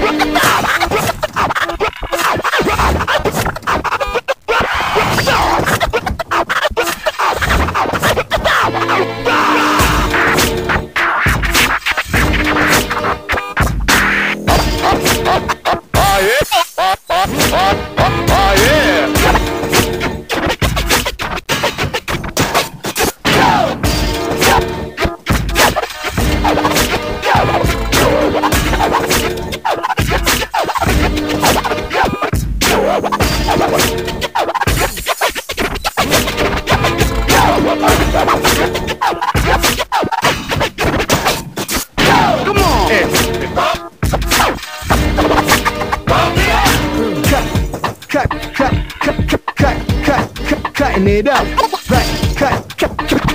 Bye. cut, cut, cut, cut, cut, cut, cut, cutting it up. Right, cut, cut, cut,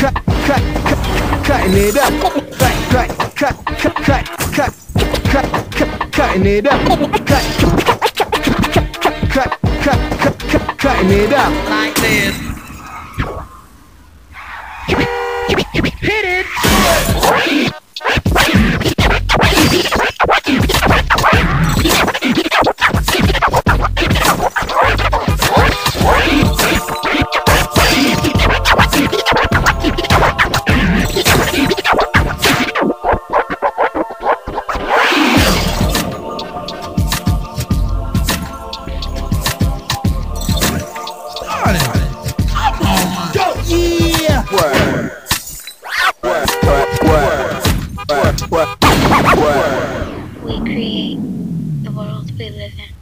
cut, cut, cutting it up. Right, right, cut, cut, cut, cut, cut, cut, cutting it up. Cut, Cut, cut, cut, cut, cut, cutting it up. Like this. We create the world we live in.